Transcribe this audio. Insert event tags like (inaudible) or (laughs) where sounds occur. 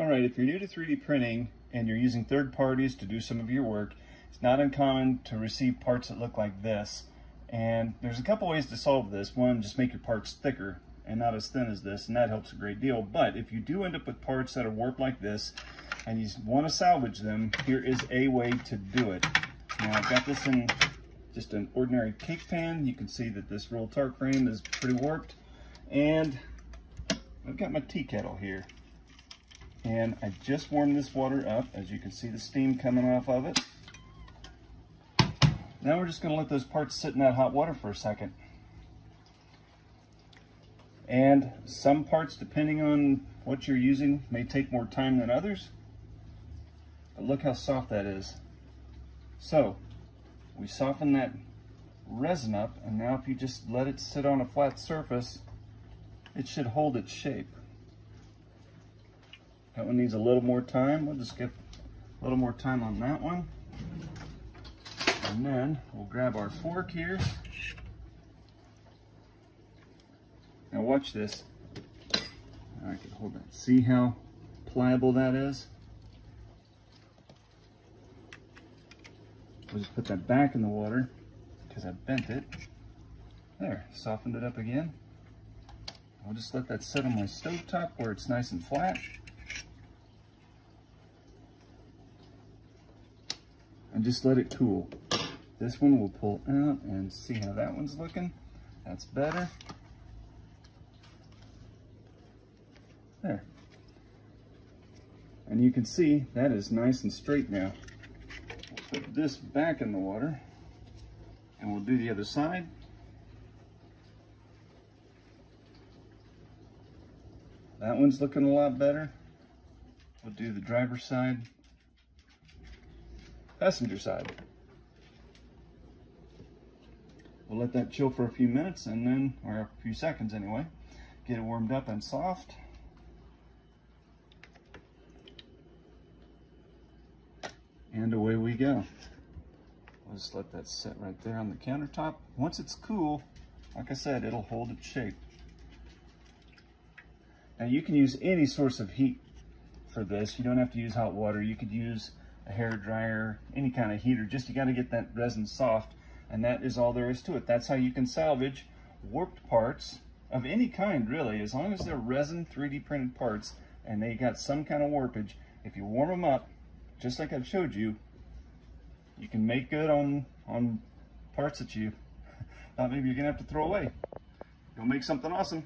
All right, if you're new to 3D printing and you're using third parties to do some of your work, it's not uncommon to receive parts that look like this. And there's a couple ways to solve this. One, just make your parts thicker and not as thin as this, and that helps a great deal. But if you do end up with parts that are warped like this, and you want to salvage them, here is a way to do it. Now I've got this in just an ordinary cake pan. You can see that this roll tart frame is pretty warped. And I've got my tea kettle here. And I just warmed this water up. As you can see the steam coming off of it. Now we're just gonna let those parts sit in that hot water for a second. And some parts, depending on what you're using, may take more time than others. But look how soft that is. So, we soften that resin up, and now if you just let it sit on a flat surface, it should hold its shape. That one needs a little more time. We'll just get a little more time on that one. And then we'll grab our fork here. Now watch this. I can hold that. See how pliable that is? We'll just put that back in the water because I bent it. There, softened it up again. I'll just let that sit on my stove top where it's nice and flat. And just let it cool. This one we'll pull out and see how that one's looking. That's better. There. And you can see that is nice and straight now. We'll put this back in the water and we'll do the other side. That one's looking a lot better. We'll do the driver's side, passenger side. We'll let that chill for a few minutes and then, or a few seconds anyway, get it warmed up and soft. And away we go. We'll just let that sit right there on the countertop. Once it's cool, like I said, it'll hold its shape. Now you can use any source of heat for this. You don't have to use hot water. You could use hair dryer, any kind of heater. Just you got to get that resin soft, and that is all there is to it. That's how you can salvage warped parts of any kind, really. As long as they're resin 3D printed parts and they got some kind of warpage, if you warm them up, just like I've showed you, you can make good on, on parts that you (laughs) thought maybe you're gonna have to throw away. Go make something awesome.